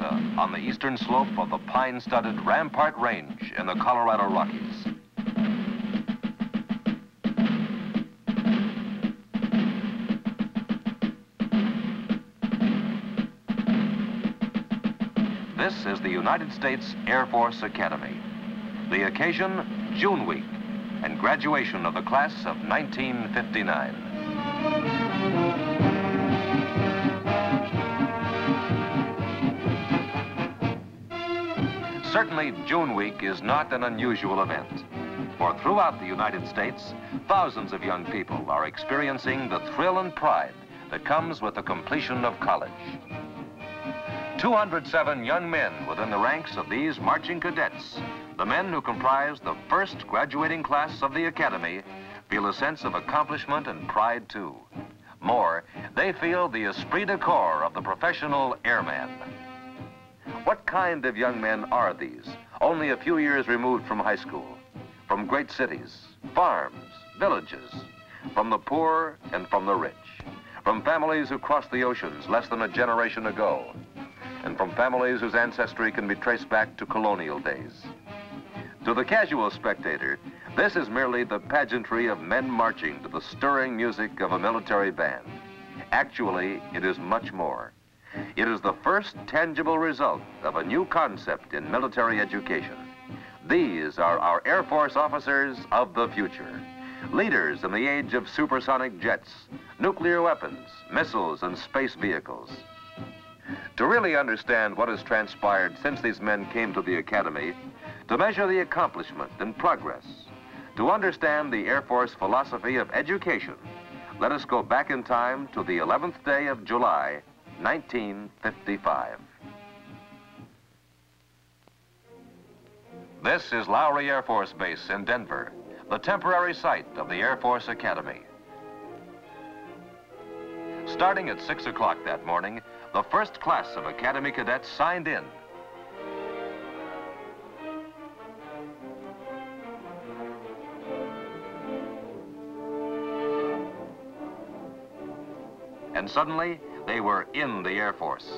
Mesa on the eastern slope of the pine-studded Rampart Range in the Colorado Rockies. This is the United States Air Force Academy. The occasion, June Week, and graduation of the class of 1959. Certainly, June Week is not an unusual event. For throughout the United States, thousands of young people are experiencing the thrill and pride that comes with the completion of college. 207 young men within the ranks of these marching cadets, the men who comprise the first graduating class of the Academy, feel a sense of accomplishment and pride too. More, they feel the esprit de corps of the professional airman. What kind of young men are these, only a few years removed from high school, from great cities, farms, villages, from the poor and from the rich, from families who crossed the oceans less than a generation ago, and from families whose ancestry can be traced back to colonial days. To the casual spectator, this is merely the pageantry of men marching to the stirring music of a military band. Actually, it is much more. It is the first tangible result of a new concept in military education. These are our Air Force officers of the future, leaders in the age of supersonic jets, nuclear weapons, missiles, and space vehicles. To really understand what has transpired since these men came to the Academy, to measure the accomplishment and progress, to understand the Air Force philosophy of education, let us go back in time to the 11th day of July, 1955. This is Lowry Air Force Base in Denver, the temporary site of the Air Force Academy. Starting at 6 o'clock that morning, the first class of Academy cadets signed in. And suddenly, they were in the Air Force.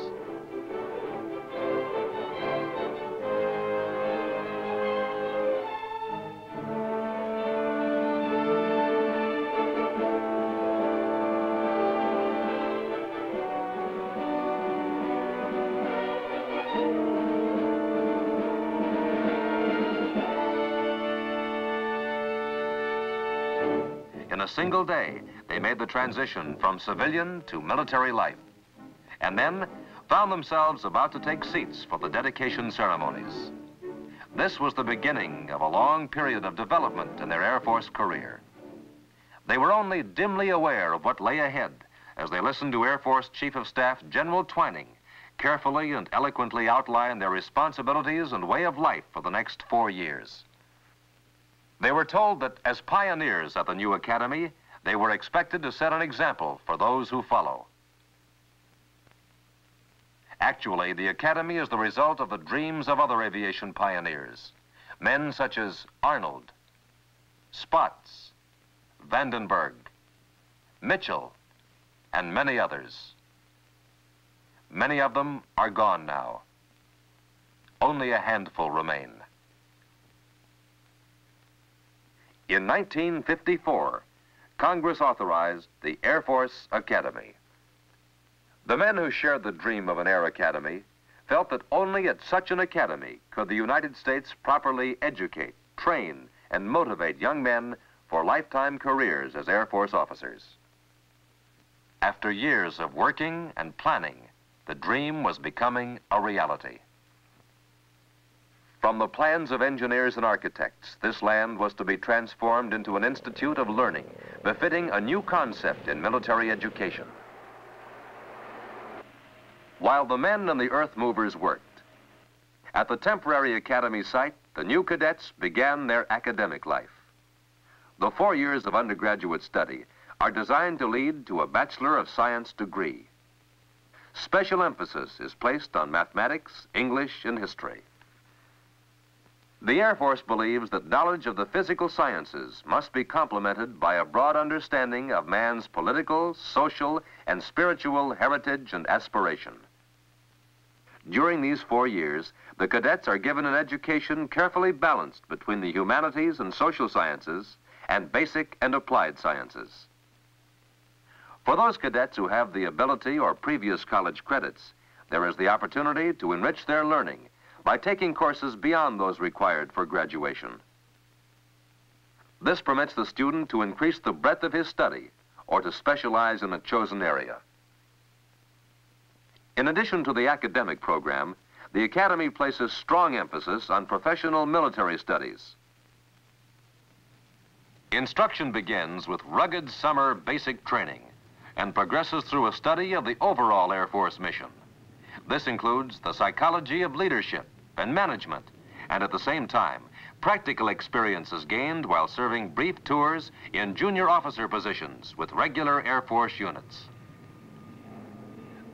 In a single day, they made the transition from civilian to military life, and then found themselves about to take seats for the dedication ceremonies. This was the beginning of a long period of development in their Air Force career. They were only dimly aware of what lay ahead as they listened to Air Force Chief of Staff General Twining carefully and eloquently outline their responsibilities and way of life for the next four years. They were told that as pioneers at the new academy, they were expected to set an example for those who follow. Actually, the Academy is the result of the dreams of other aviation pioneers. Men such as Arnold, Spaatz, Vandenberg, Mitchell, and many others. Many of them are gone now. Only a handful remain. In 1954, Congress authorized the Air Force Academy. The men who shared the dream of an Air Academy felt that only at such an academy could the United States properly educate, train, and motivate young men for lifetime careers as Air Force officers. After years of working and planning, the dream was becoming a reality. From the plans of engineers and architects, this land was to be transformed into an institute of learning, befitting a new concept in military education. While the men and the earth movers worked, at the temporary academy site, the new cadets began their academic life. The four years of undergraduate study are designed to lead to a Bachelor of Science degree. Special emphasis is placed on mathematics, English, and history. The Air Force believes that knowledge of the physical sciences must be complemented by a broad understanding of man's political, social, and spiritual heritage and aspiration. During these four years, the cadets are given an education carefully balanced between the humanities and social sciences and basic and applied sciences. For those cadets who have the ability or previous college credits, there is the opportunity to enrich their learning by taking courses beyond those required for graduation. This permits the student to increase the breadth of his study or to specialize in a chosen area. In addition to the academic program, the Academy places strong emphasis on professional military studies. Instruction begins with rugged summer basic training and progresses through a study of the overall Air Force mission. This includes the psychology of leadership and management, and at the same time, practical experiences gained while serving brief tours in junior officer positions with regular Air Force units.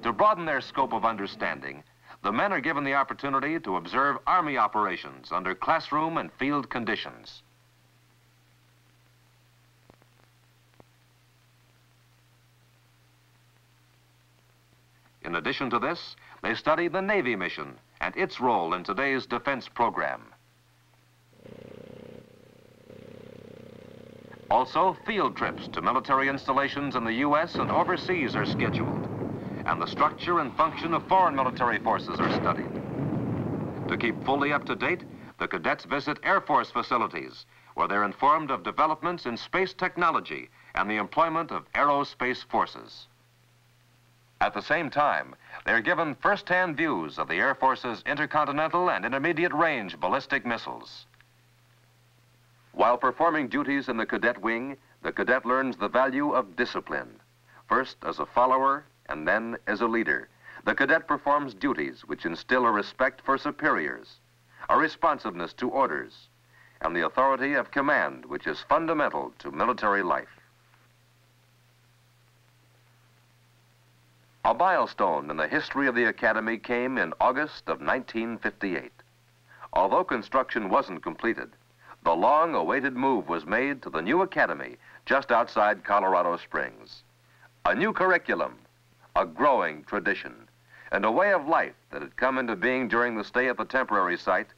To broaden their scope of understanding, the men are given the opportunity to observe Army operations under classroom and field conditions. In addition to this, they study the Navy mission and its role in today's defense program. Also, field trips to military installations in the U.S. and overseas are scheduled and the structure and function of foreign military forces are studied. To keep fully up to date, the cadets visit Air Force facilities where they're informed of developments in space technology and the employment of aerospace forces. At the same time, they're given first-hand views of the Air Force's intercontinental and intermediate range ballistic missiles. While performing duties in the cadet wing, the cadet learns the value of discipline, first as a follower and then as a leader, the cadet performs duties which instill a respect for superiors, a responsiveness to orders, and the authority of command which is fundamental to military life. A milestone in the history of the Academy came in August of 1958. Although construction wasn't completed, the long-awaited move was made to the new Academy just outside Colorado Springs. A new curriculum, a growing tradition, and a way of life that had come into being during the stay at the temporary site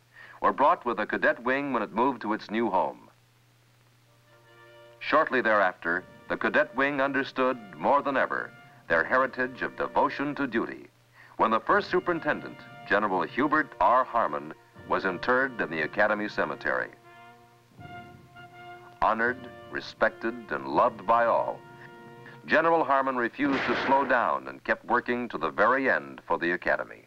were brought with the cadet wing when it moved to its new home. Shortly thereafter, the cadet wing understood more than ever their heritage of devotion to duty when the first superintendent, General Hubert R. Harmon, was interred in the Academy Cemetery. Honored, respected, and loved by all, General Harmon refused to slow down and kept working to the very end for the Academy.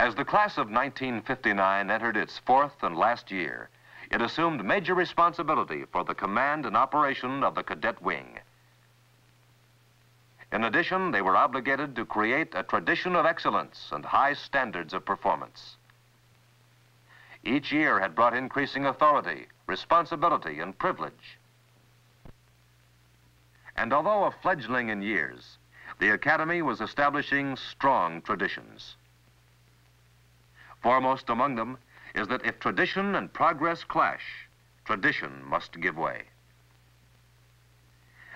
As the class of 1959 entered its fourth and last year, it assumed major responsibility for the command and operation of the cadet wing. In addition, they were obligated to create a tradition of excellence and high standards of performance. Each year had brought increasing authority, responsibility, and privilege. And although a fledgling in years, the Academy was establishing strong traditions. Foremost among them is that if tradition and progress clash, tradition must give way.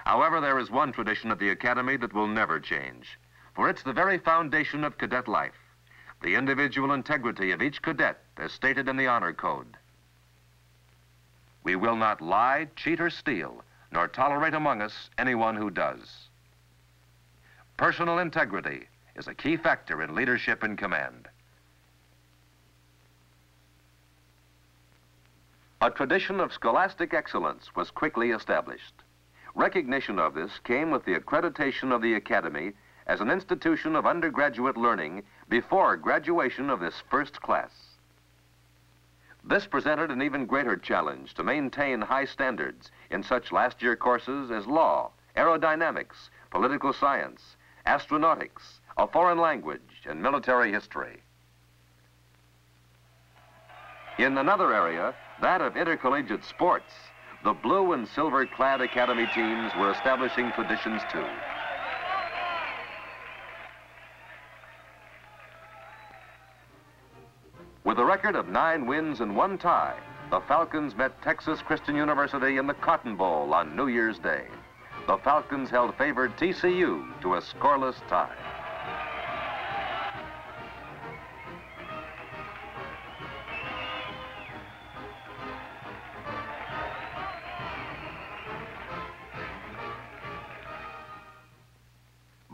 However, there is one tradition at the Academy that will never change, for it's the very foundation of cadet life, the individual integrity of each cadet as stated in the Honor Code. We will not lie, cheat, or steal, nor tolerate among us anyone who does. Personal integrity is a key factor in leadership and command. A tradition of scholastic excellence was quickly established. Recognition of this came with the accreditation of the Academy as an institution of undergraduate learning before graduation of this first class. This presented an even greater challenge to maintain high standards in such last year courses as law, aerodynamics, political science, astronautics, a foreign language, and military history. In another area, that of intercollegiate sports, the blue and silver clad academy teams were establishing traditions too. With a record of nine wins and one tie, the Falcons met Texas Christian University in the Cotton Bowl on New Year's Day. The Falcons held favored TCU to a scoreless tie.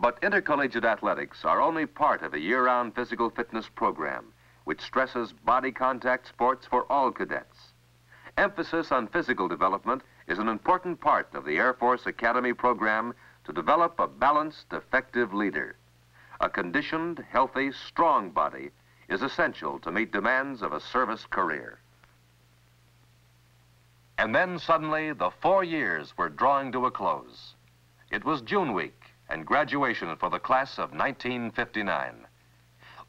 But intercollegiate athletics are only part of a year-round physical fitness program which stresses body contact sports for all cadets. Emphasis on physical development is an important part of the Air Force Academy program to develop a balanced, effective leader. A conditioned, healthy, strong body is essential to meet demands of a service career. And then suddenly, the four years were drawing to a close. It was June week, and graduation for the class of 1959.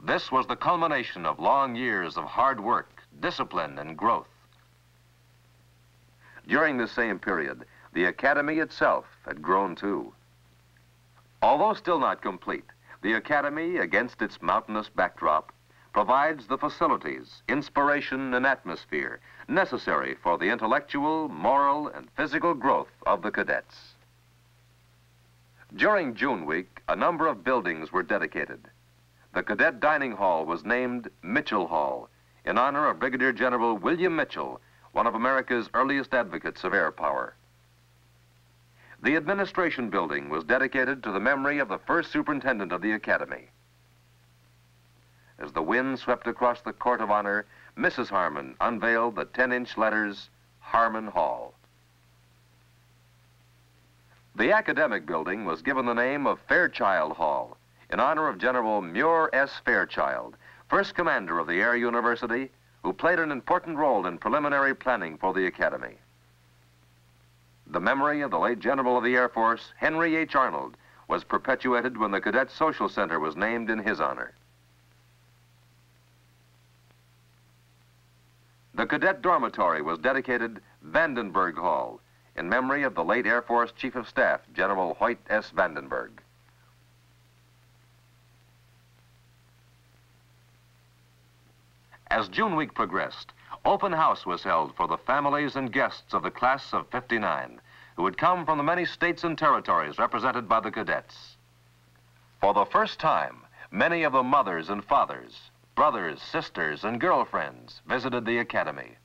This was the culmination of long years of hard work, discipline, and growth. During the same period, the Academy itself had grown too. Although still not complete, the Academy, against its mountainous backdrop, provides the facilities, inspiration, and atmosphere necessary for the intellectual, moral, and physical growth of the cadets. During June week, a number of buildings were dedicated. The cadet dining hall was named Mitchell Hall in honor of Brigadier General William Mitchell, one of America's earliest advocates of air power. The administration building was dedicated to the memory of the first superintendent of the academy. As the wind swept across the court of honor, Mrs. Harmon unveiled the 10-inch letters, Harmon Hall. The academic building was given the name of Fairchild Hall in honor of General Muir S. Fairchild, first commander of the Air University, who played an important role in preliminary planning for the Academy. The memory of the late General of the Air Force, Henry H. Arnold, was perpetuated when the Cadet Social Center was named in his honor. The Cadet Dormitory was dedicated Vandenberg Hall in memory of the late Air Force Chief of Staff, General Hoyt S. Vandenberg. As June week progressed, open house was held for the families and guests of the class of 59 who had come from the many states and territories represented by the cadets. For the first time, many of the mothers and fathers, brothers, sisters, and girlfriends visited the academy.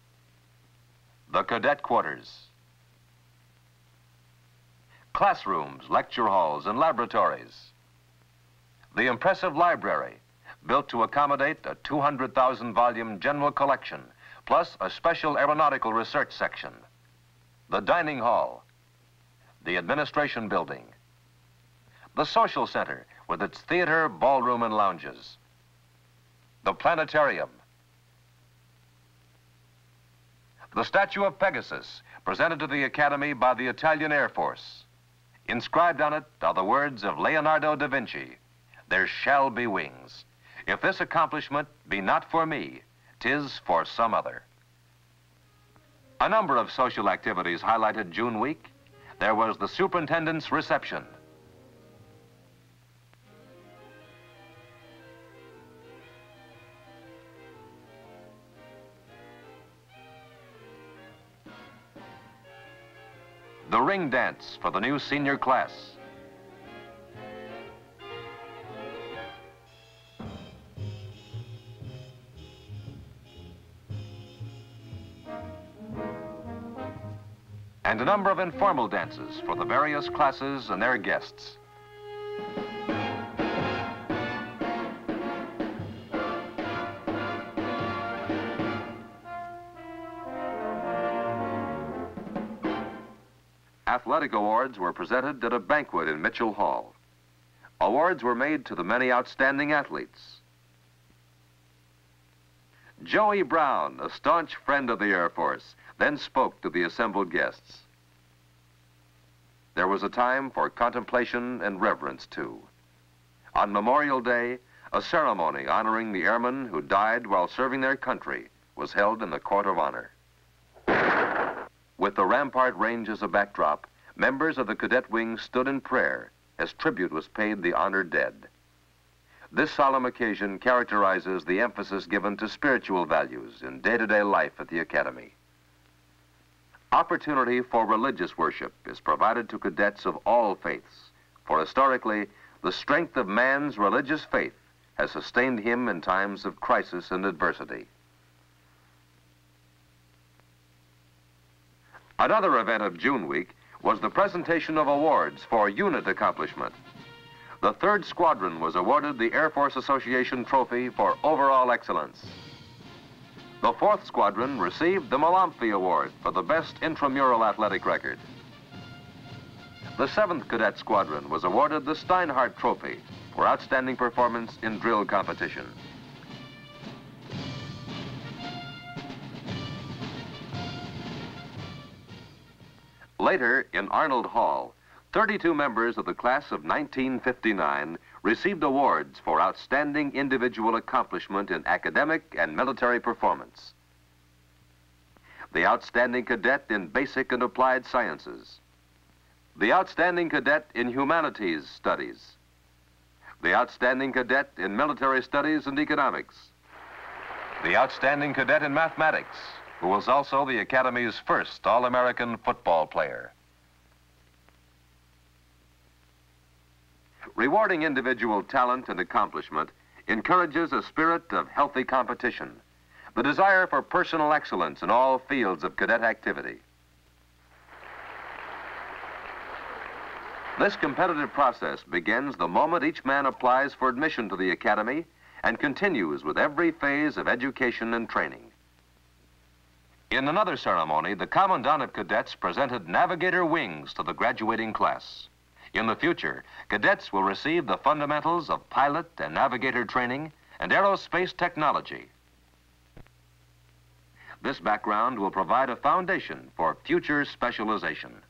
The cadet quarters, classrooms, lecture halls, and laboratories. The impressive library, built to accommodate a 200,000 volume general collection, plus a special aeronautical research section. The dining hall, the administration building, the social center with its theater, ballroom, and lounges, the planetarium, the statue of Pegasus, presented to the Academy by the Italian Air Force. Inscribed on it are the words of Leonardo da Vinci, there shall be wings. If this accomplishment be not for me, tis for some other. A number of social activities highlighted June week. There was the superintendent's reception. The ring dance for the new senior class. And a number of informal dances for the various classes and their guests. Athletic awards were presented at a banquet in Mitchell Hall. Awards were made to the many outstanding athletes. Joey Brown, a staunch friend of the Air Force, then spoke to the assembled guests. There was a time for contemplation and reverence, too. On Memorial Day, a ceremony honoring the airmen who died while serving their country was held in the Court of Honor. With the Rampart Range as a backdrop, members of the cadet wing stood in prayer as tribute was paid the honored dead. This solemn occasion characterizes the emphasis given to spiritual values in day-to-day -day life at the Academy. Opportunity for religious worship is provided to cadets of all faiths, for historically, the strength of man's religious faith has sustained him in times of crisis and adversity. Another event of June week was the presentation of awards for unit accomplishment. The 3rd Squadron was awarded the Air Force Association Trophy for overall excellence. The 4th Squadron received the Malamphy Award for the best intramural athletic record. The 7th Cadet Squadron was awarded the Steinhardt Trophy for outstanding performance in drill competition. Later, in Arnold Hall, 32 members of the class of 1959 received awards for outstanding individual accomplishment in academic and military performance. The Outstanding Cadet in Basic and Applied Sciences. The Outstanding Cadet in Humanities Studies. The Outstanding Cadet in Military Studies and Economics. The Outstanding Cadet in Mathematics who was also the Academy's first All-American football player. Rewarding individual talent and accomplishment encourages a spirit of healthy competition, the desire for personal excellence in all fields of cadet activity. This competitive process begins the moment each man applies for admission to the Academy and continues with every phase of education and training. In another ceremony, the Commandant of Cadets presented Navigator Wings to the graduating class. In the future, cadets will receive the fundamentals of pilot and navigator training and aerospace technology. This background will provide a foundation for future specialization.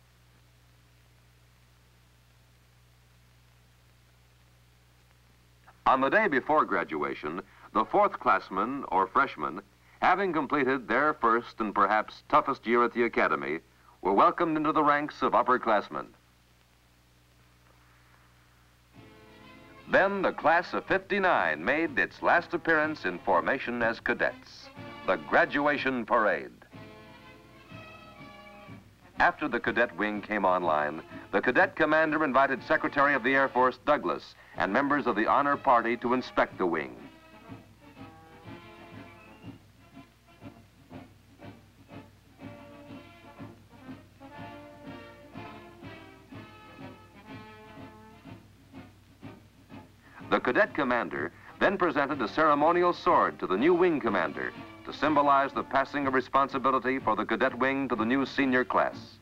On the day before graduation, the fourth classmen or freshmen having completed their first and perhaps toughest year at the Academy, were welcomed into the ranks of upperclassmen. Then the class of 59 made its last appearance in formation as cadets, the graduation parade. After the cadet wing came online, the cadet commander invited Secretary of the Air Force Douglas and members of the honor party to inspect the wing. The cadet commander then presented a ceremonial sword to the new wing commander to symbolize the passing of responsibility for the cadet wing to the new senior class.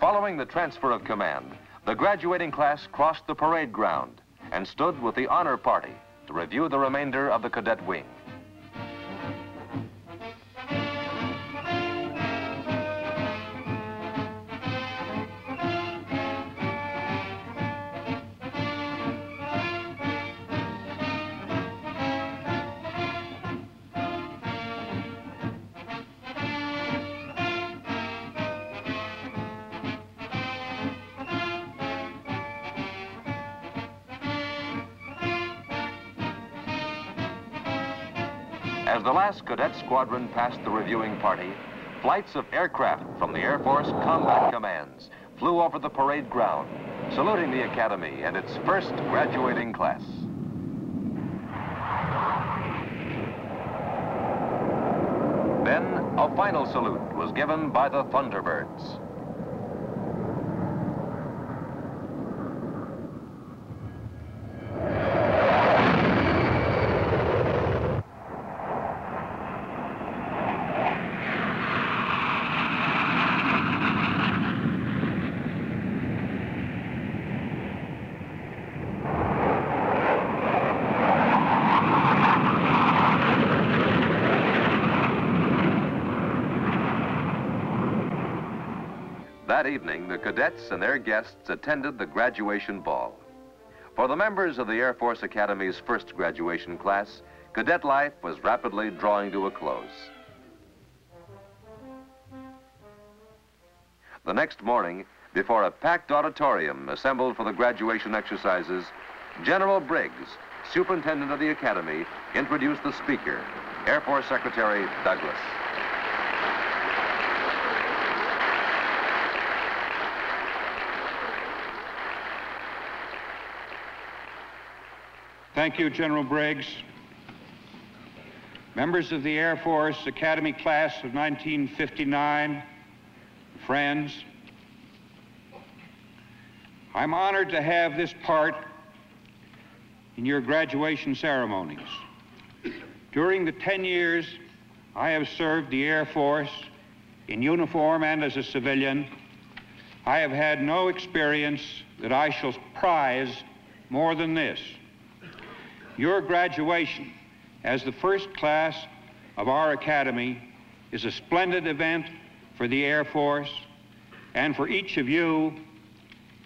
Following the transfer of command, the graduating class crossed the parade ground and stood with the honor party to review the remainder of the cadet wing. As the last cadet squadron passed the reviewing party, flights of aircraft from the Air Force Combat Commands flew over the parade ground, saluting the Academy and its first graduating class. Then, a final salute was given by the Thunderbirds. That evening, the cadets and their guests attended the graduation ball. For the members of the Air Force Academy's first graduation class, cadet life was rapidly drawing to a close. The next morning, before a packed auditorium assembled for the graduation exercises, General Briggs, Superintendent of the Academy, introduced the speaker, Air Force Secretary Douglas. Thank you, General Briggs. Members of the Air Force Academy Class of 1959, friends, I'm honored to have this part in your graduation ceremonies. During the 10 years I have served the Air Force in uniform and as a civilian, I have had no experience that I shall prize more than this. Your graduation as the first class of our academy is a splendid event for the Air Force and for each of you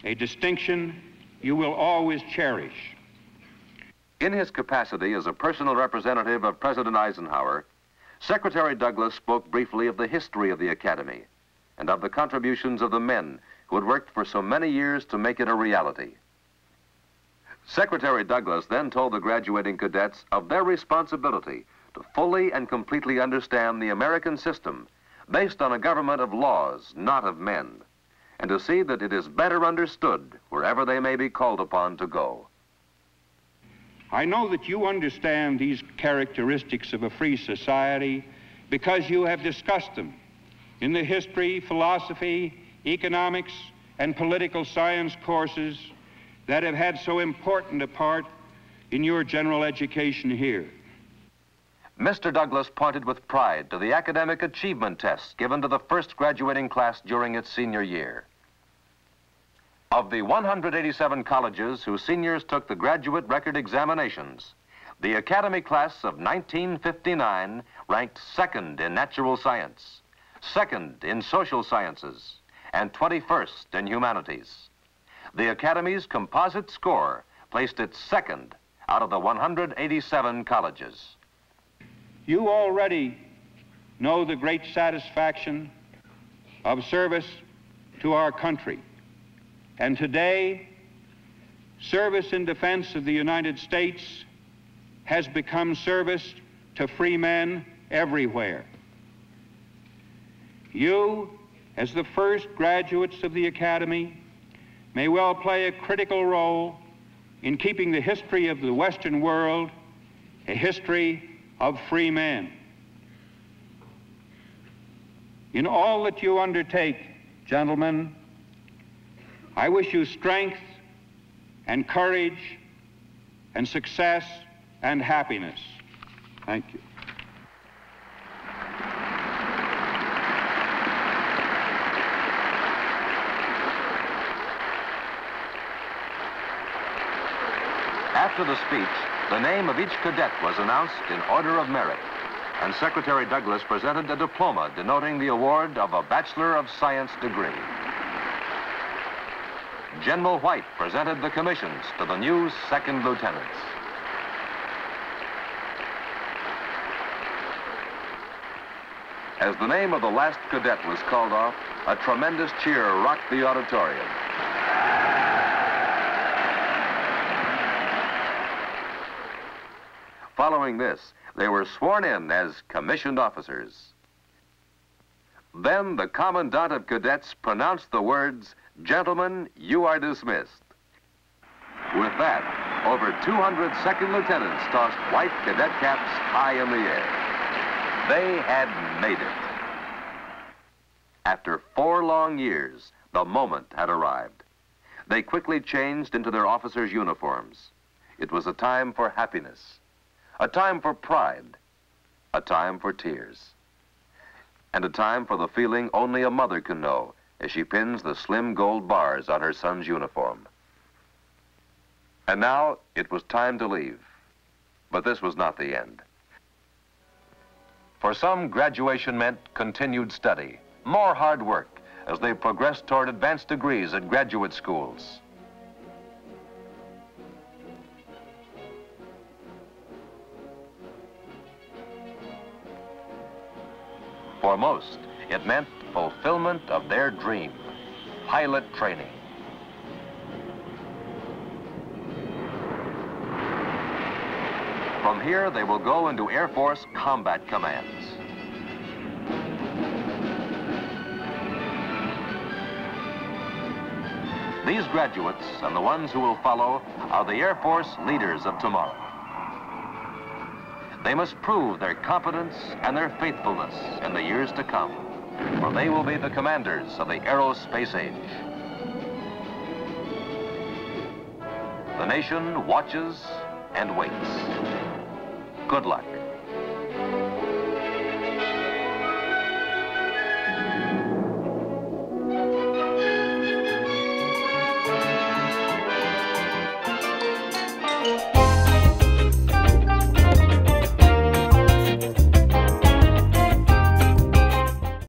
a distinction you will always cherish. In his capacity as a personal representative of President Eisenhower, Secretary Douglas spoke briefly of the history of the Academy and of the contributions of the men who had worked for so many years to make it a reality. Secretary Douglas then told the graduating cadets of their responsibility to fully and completely understand the American system based on a government of laws, not of men and to see that it is better understood wherever they may be called upon to go. I know that you understand these characteristics of a free society because you have discussed them in the history, philosophy, economics, and political science courses that have had so important a part in your general education here. Mr. Douglas pointed with pride to the academic achievement tests given to the first graduating class during its senior year. Of the 187 colleges whose seniors took the graduate record examinations, the Academy class of 1959 ranked second in natural science, second in social sciences, and 21st in humanities. The Academy's composite score placed it second out of the 187 colleges. You already know the great satisfaction of service to our country. And today, service in defense of the United States has become service to free men everywhere. You, as the first graduates of the Academy, may well play a critical role in keeping the history of the Western world a history of free men. In all that you undertake, gentlemen, I wish you strength and courage and success and happiness. Thank you. After the speech, the name of each cadet was announced in order of merit, and Secretary Douglas presented a diploma denoting the award of a Bachelor of Science degree. General White presented the commissions to the new second lieutenants. As the name of the last cadet was called off, a tremendous cheer rocked the auditorium. Following this, they were sworn in as commissioned officers. Then the Commandant of Cadets pronounced the words, Gentlemen, you are dismissed. With that, over 200 second lieutenants tossed white cadet caps high in the air. They had made it. After four long years, the moment had arrived. They quickly changed into their officers' uniforms. It was a time for happiness a time for pride, a time for tears, and a time for the feeling only a mother can know as she pins the slim gold bars on her son's uniform. And now it was time to leave, but this was not the end. For some, graduation meant continued study, more hard work as they progressed toward advanced degrees at graduate schools. For most, it meant fulfillment of their dream, pilot training. From here, they will go into Air Force combat commands. These graduates and the ones who will follow are the Air Force leaders of tomorrow. They must prove their competence and their faithfulness in the years to come, for they will be the commanders of the aerospace age. The nation watches and waits. Good luck.